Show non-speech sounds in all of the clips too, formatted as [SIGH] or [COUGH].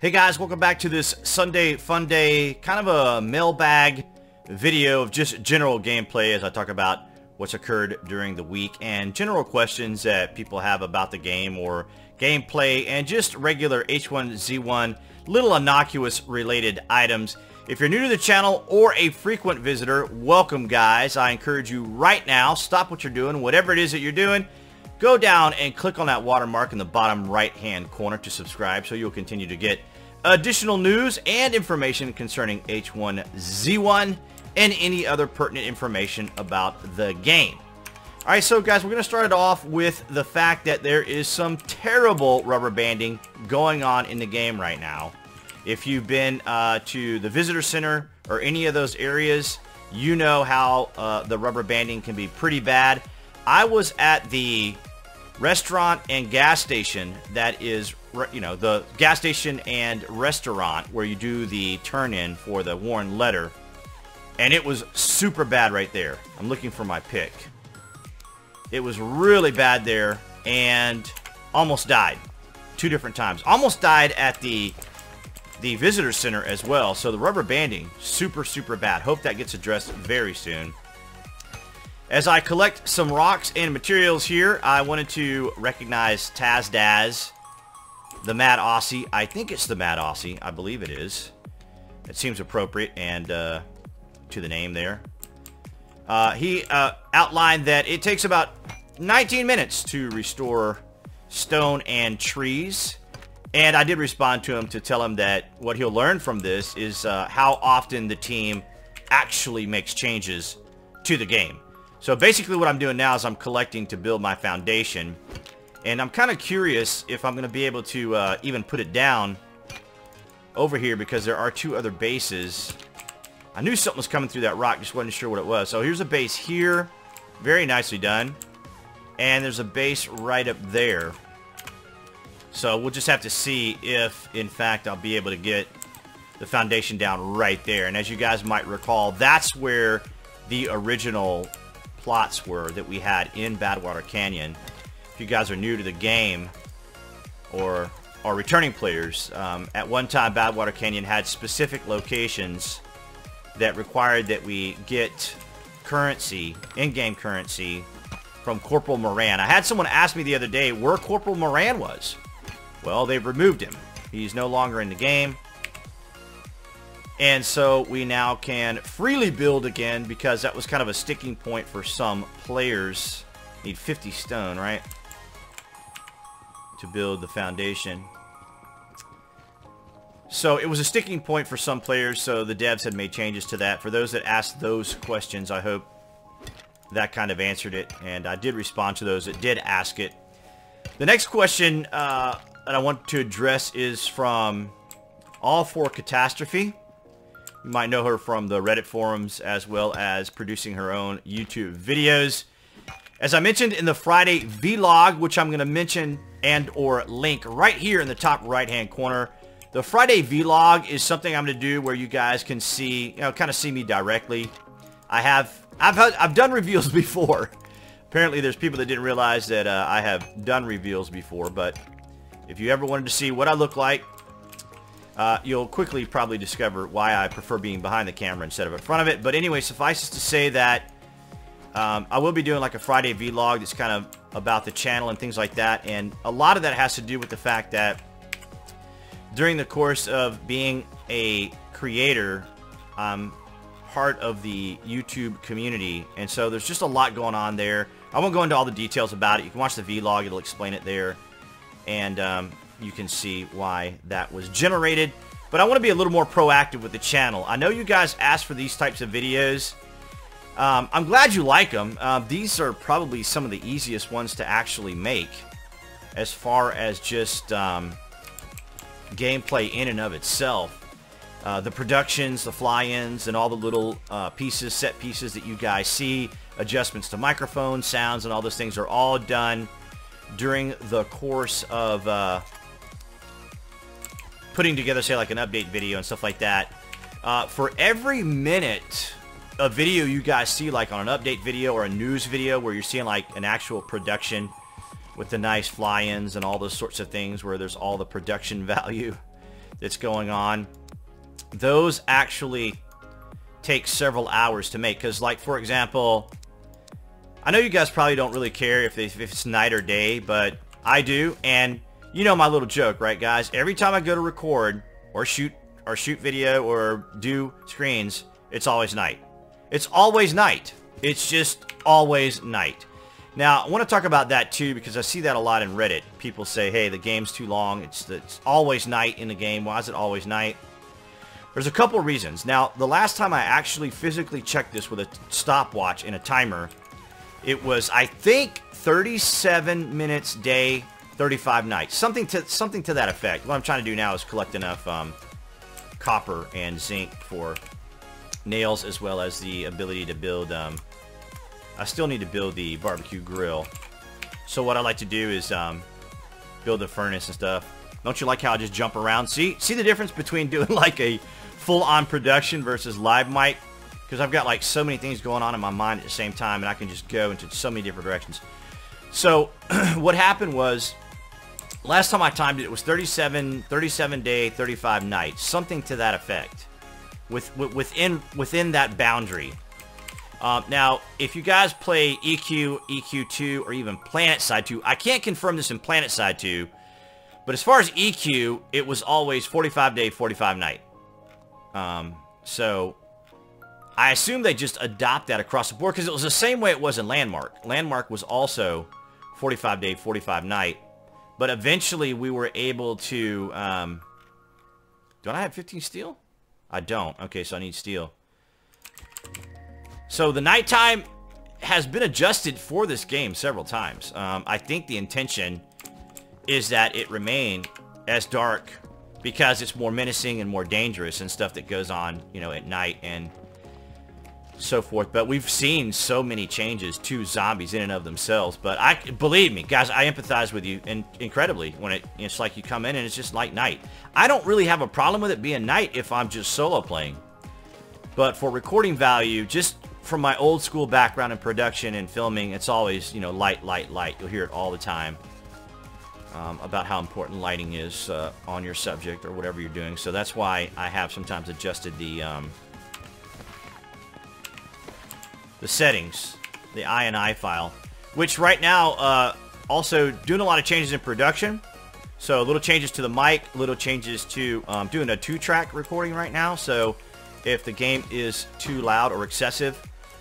Hey guys, welcome back to this Sunday Fun Day, kind of a mailbag video of just general gameplay as I talk about what's occurred during the week and general questions that people have about the game or gameplay and just regular H1Z1 little innocuous related items. If you're new to the channel or a frequent visitor, welcome guys. I encourage you right now, stop what you're doing, whatever it is that you're doing, go down and click on that watermark in the bottom right hand corner to subscribe so you'll continue to get additional news and information concerning H1Z1 and any other pertinent information about the game. Alright, so guys, we're going to start it off with the fact that there is some terrible rubber banding going on in the game right now. If you've been uh, to the visitor center or any of those areas, you know how uh, the rubber banding can be pretty bad. I was at the restaurant and gas station that is, you know, the gas station and restaurant where you do the turn-in for the Warren letter. And it was super bad right there. I'm looking for my pick. It was really bad there and almost died two different times. Almost died at the the visitor center as well. So the rubber banding, super, super bad. Hope that gets addressed very soon. As I collect some rocks and materials here, I wanted to recognize Taz Daz, the Mad Aussie. I think it's the Mad Aussie. I believe it is. It seems appropriate and uh, to the name there. Uh, he uh, outlined that it takes about 19 minutes to restore stone and trees. And I did respond to him to tell him that what he'll learn from this is uh, how often the team actually makes changes to the game. So basically what I'm doing now is I'm collecting to build my foundation. And I'm kind of curious if I'm going to be able to uh, even put it down over here because there are two other bases. I knew something was coming through that rock, just wasn't sure what it was. So here's a base here. Very nicely done. And there's a base right up there. So we'll just have to see if, in fact, I'll be able to get the foundation down right there. And as you guys might recall, that's where the original plots were that we had in Badwater Canyon. If you guys are new to the game or are returning players, um, at one time Badwater Canyon had specific locations that required that we get currency, in-game currency, from Corporal Moran. I had someone ask me the other day where Corporal Moran was. Well, they've removed him. He's no longer in the game. And so we now can freely build again because that was kind of a sticking point for some players. Need 50 stone, right? To build the foundation. So it was a sticking point for some players, so the devs had made changes to that. For those that asked those questions, I hope that kind of answered it. And I did respond to those that did ask it. The next question uh, that I want to address is from All for Catastrophe. You might know her from the Reddit forums as well as producing her own YouTube videos. As I mentioned in the Friday vlog, which I'm going to mention and or link right here in the top right hand corner, the Friday vlog is something I'm going to do where you guys can see, you know, kind of see me directly. I have, I've, had, I've done reveals [LAUGHS] before. Apparently there's people that didn't realize that uh, I have done reveals before, but if you ever wanted to see what I look like, uh, you'll quickly probably discover why I prefer being behind the camera instead of in front of it. But anyway, suffice it to say that um, I will be doing like a Friday vlog that's kind of about the channel and things like that. And a lot of that has to do with the fact that during the course of being a creator, I'm part of the YouTube community. And so there's just a lot going on there. I won't go into all the details about it. You can watch the vlog. It'll explain it there. And um, you can see why that was generated. But I want to be a little more proactive with the channel. I know you guys asked for these types of videos. Um, I'm glad you like them. Uh, these are probably some of the easiest ones to actually make as far as just um, gameplay in and of itself. Uh, the productions, the fly-ins, and all the little uh, pieces, set pieces that you guys see, adjustments to microphones, sounds, and all those things are all done during the course of uh, putting together, say, like an update video and stuff like that, uh, for every minute a video you guys see, like on an update video or a news video where you're seeing like an actual production with the nice fly-ins and all those sorts of things where there's all the production [LAUGHS] value, that's going on, those actually take several hours to make. Because, like, for example, I know you guys probably don't really care if, if it's night or day, but I do. And you know my little joke, right, guys? Every time I go to record or shoot or shoot video or do screens, it's always night. It's always night. It's just always night. Now, I want to talk about that too because I see that a lot in Reddit. People say, hey, the game's too long. It's, it's always night in the game. Why is it always night? There's a couple reasons. Now, the last time I actually physically checked this with a stopwatch and a timer, it was, I think, 37 minutes day, 35 nights. Something to something to that effect. What I'm trying to do now is collect enough um, copper and zinc for nails as well as the ability to build um, I still need to build the barbecue grill. So what I like to do is um, build the furnace and stuff. Don't you like how I just jump around? See, see the difference between [LAUGHS] doing like a full-on production versus live mic? Because I've got like so many things going on in my mind at the same time and I can just go into so many different directions. So [CLEARS THROAT] what happened was last time I timed it, it was 37, 37 day, 35 night, something to that effect. With, within within that boundary. Um, now, if you guys play EQ, EQ2, or even PlanetSide 2, I can't confirm this in PlanetSide 2, but as far as EQ, it was always 45 day, 45 night. Um, so, I assume they just adopt that across the board, because it was the same way it was in Landmark. Landmark was also 45 day, 45 night, but eventually we were able to, um, don't I have 15 steel? I don't. Okay, so I need steel. So the nighttime has been adjusted for this game several times. Um, I think the intention is that it remain as dark because it's more menacing and more dangerous and stuff that goes on, you know, at night and so forth. But we've seen so many changes to zombies in and of themselves. But I believe me, guys, I empathize with you in, incredibly when it, it's like you come in and it's just like night. I don't really have a problem with it being night if I'm just solo playing. But for recording value, just from my old school background in production and filming, it's always, you know, light, light, light. You'll hear it all the time um, about how important lighting is uh, on your subject or whatever you're doing. So that's why I have sometimes adjusted the um, the settings, the INI file, which right now uh, also doing a lot of changes in production. So little changes to the mic, little changes to um, doing a two-track recording right now. So if the game is too loud or excessive,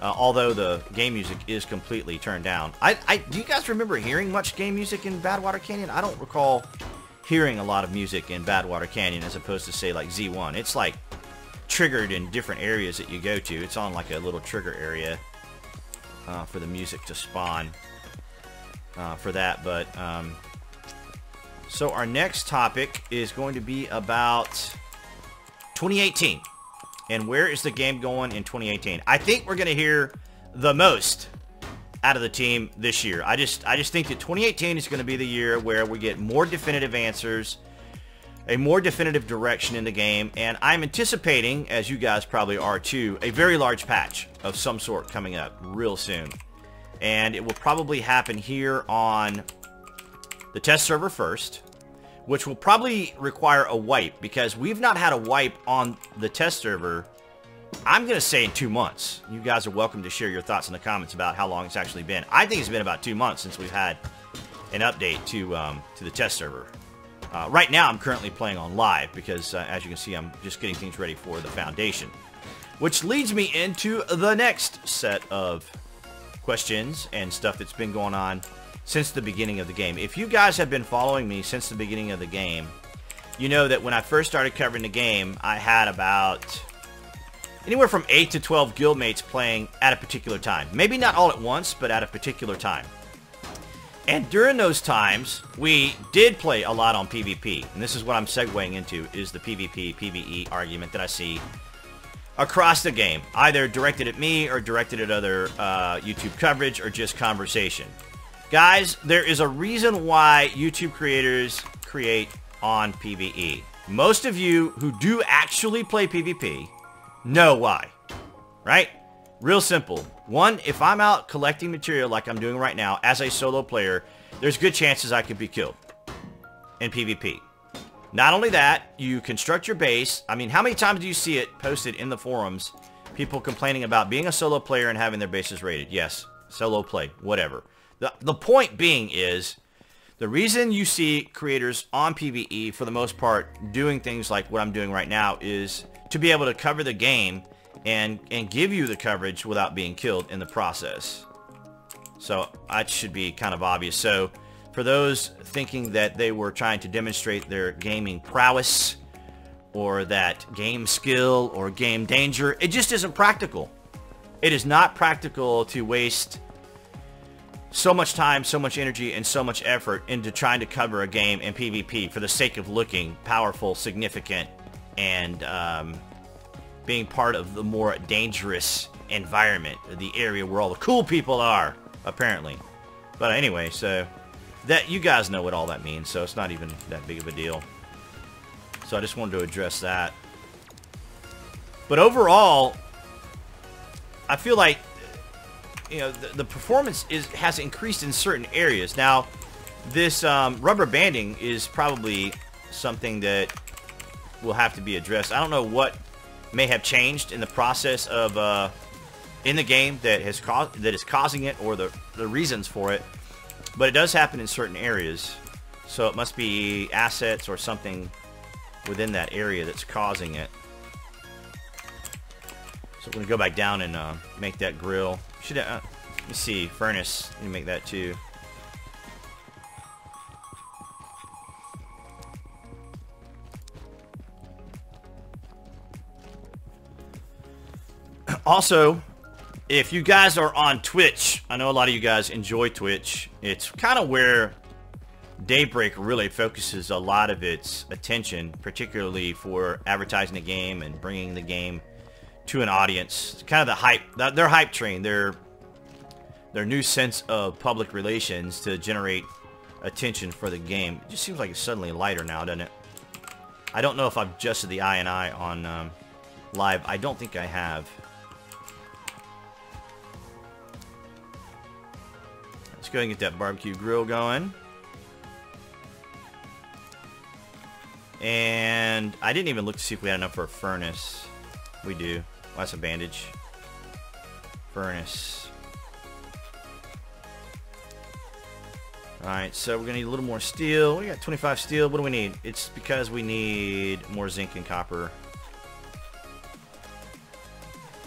uh, although the game music is completely turned down. I, I, do you guys remember hearing much game music in Badwater Canyon? I don't recall hearing a lot of music in Badwater Canyon as opposed to, say, like Z1. It's, like, triggered in different areas that you go to. It's on, like, a little trigger area uh, for the music to spawn uh, for that. But, um, so our next topic is going to be about 2018. And where is the game going in 2018? I think we're going to hear the most out of the team this year. I just I just think that 2018 is going to be the year where we get more definitive answers, a more definitive direction in the game, and I'm anticipating, as you guys probably are too, a very large patch of some sort coming up real soon. And it will probably happen here on the test server first, which will probably require a wipe because we've not had a wipe on the test server I'm going to say in two months. You guys are welcome to share your thoughts in the comments about how long it's actually been. I think it's been about two months since we've had an update to um, to the test server. Uh, right now, I'm currently playing on live because, uh, as you can see, I'm just getting things ready for the foundation. Which leads me into the next set of questions and stuff that's been going on since the beginning of the game. If you guys have been following me since the beginning of the game, you know that when I first started covering the game, I had about anywhere from 8 to 12 guildmates playing at a particular time. Maybe not all at once, but at a particular time. And during those times, we did play a lot on PvP. And this is what I'm segueing into, is the PvP, PvE argument that I see across the game. Either directed at me or directed at other uh, YouTube coverage or just conversation. Guys, there is a reason why YouTube creators create on PvE. Most of you who do actually play PvP know why. Right? Real simple. One, if I'm out collecting material like I'm doing right now as a solo player, there's good chances I could be killed in PvP. Not only that, you construct your base. I mean, how many times do you see it posted in the forums? People complaining about being a solo player and having their bases raided. Yes, solo play, whatever. The, the point being is, the reason you see creators on PvE, for the most part, doing things like what I'm doing right now is to be able to cover the game and, and give you the coverage without being killed in the process. So that should be kind of obvious. So for those thinking that they were trying to demonstrate their gaming prowess or that game skill or game danger, it just isn't practical. It is not practical to waste so much time, so much energy, and so much effort into trying to cover a game in PvP for the sake of looking powerful, significant, and um, being part of the more dangerous environment, the area where all the cool people are, apparently. But anyway, so that you guys know what all that means, so it's not even that big of a deal. So I just wanted to address that. But overall, I feel like you know the, the performance is has increased in certain areas. Now, this um, rubber banding is probably something that will have to be addressed. I don't know what may have changed in the process of uh, in the game that has caused that is causing it or the the reasons for it. But it does happen in certain areas. So it must be assets or something within that area that's causing it. So we're to go back down and uh, make that grill. Should uh, Let me see. Furnace. Let me make that too. Also, if you guys are on Twitch, I know a lot of you guys enjoy Twitch. It's kind of where Daybreak really focuses a lot of its attention, particularly for advertising the game and bringing the game to an audience. It's kind of the hype, their hype train, their their new sense of public relations to generate attention for the game. It just seems like it's suddenly lighter now, doesn't it? I don't know if I've adjusted the INI on um, live. I don't think I have. Let's go and get that barbecue grill going. And I didn't even look to see if we had enough for a furnace. We do. Well, that's a bandage. Furnace. Alright, so we're going to need a little more steel. We got 25 steel. What do we need? It's because we need more zinc and copper.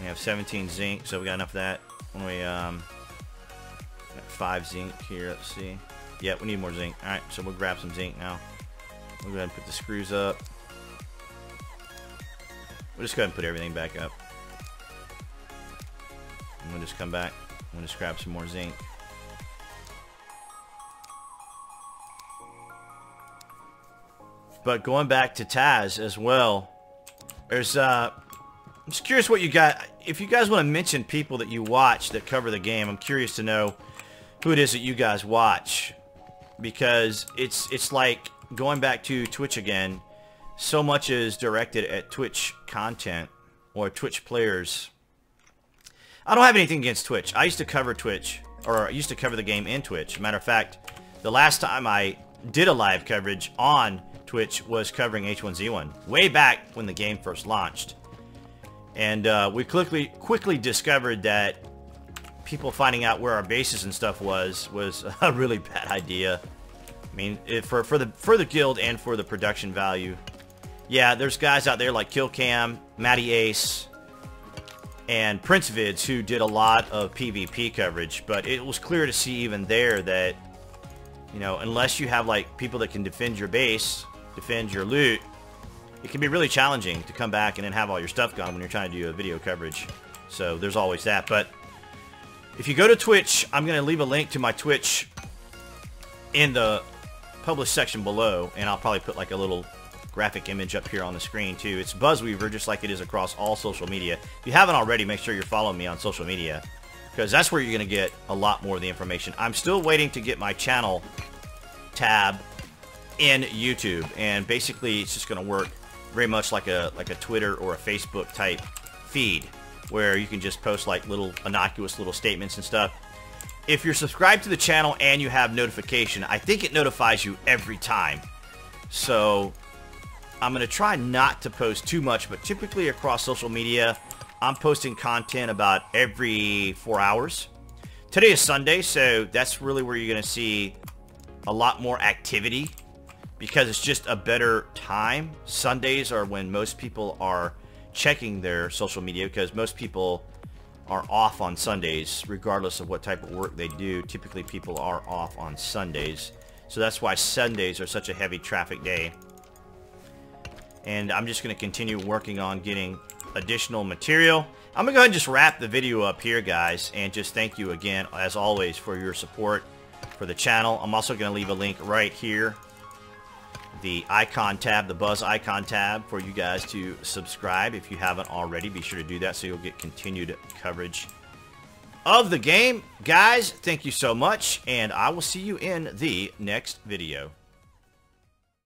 We have 17 zinc, so we got enough of that. When we, um, five zinc here. Let's see. Yeah, we need more zinc. Alright, so we'll grab some zinc now. We'll go ahead and put the screws up. We'll just go ahead and put everything back up. And we'll just come back. We'll just grab some more zinc. But going back to Taz as well, there's, uh, I'm just curious what you got. If you guys want to mention people that you watch that cover the game, I'm curious to know who it is that you guys watch. Because it's it's like going back to Twitch again so much is directed at Twitch content or Twitch players. I don't have anything against Twitch. I used to cover Twitch or I used to cover the game in Twitch. Matter of fact the last time I did a live coverage on Twitch was covering H1Z1 way back when the game first launched. And uh, we quickly quickly discovered that people finding out where our bases and stuff was was [LAUGHS] a really bad idea. I mean, for for the for the guild and for the production value. Yeah, there's guys out there like Killcam, Matty Ace, and Prince Vids who did a lot of PvP coverage, but it was clear to see even there that, you know, unless you have like people that can defend your base, defend your loot, it can be really challenging to come back and then have all your stuff gone when you're trying to do a video coverage. So there's always that. But if you go to Twitch, I'm going to leave a link to my Twitch in the published section below, and I'll probably put like a little graphic image up here on the screen too. It's BuzWeaver, just like it is across all social media. If you haven't already, make sure you're following me on social media, because that's where you're going to get a lot more of the information. I'm still waiting to get my channel tab in YouTube, and basically it's just going to work very much like a like a Twitter or a Facebook type feed where you can just post like little innocuous little statements and stuff. If you're subscribed to the channel and you have notification, I think it notifies you every time. So I'm going to try not to post too much, but typically across social media, I'm posting content about every four hours. Today is Sunday, so that's really where you're going to see a lot more activity because it's just a better time. Sundays are when most people are checking their social media because most people are off on Sundays regardless of what type of work they do. Typically people are off on Sundays. So that's why Sundays are such a heavy traffic day. And I'm just going to continue working on getting additional material. I'm going to go ahead and just wrap the video up here, guys. And just thank you again, as always, for your support for the channel. I'm also going to leave a link right here. The icon tab, the Buzz icon tab for you guys to subscribe if you haven't already. Be sure to do that so you'll get continued coverage of the game. Guys, thank you so much, and I will see you in the next video.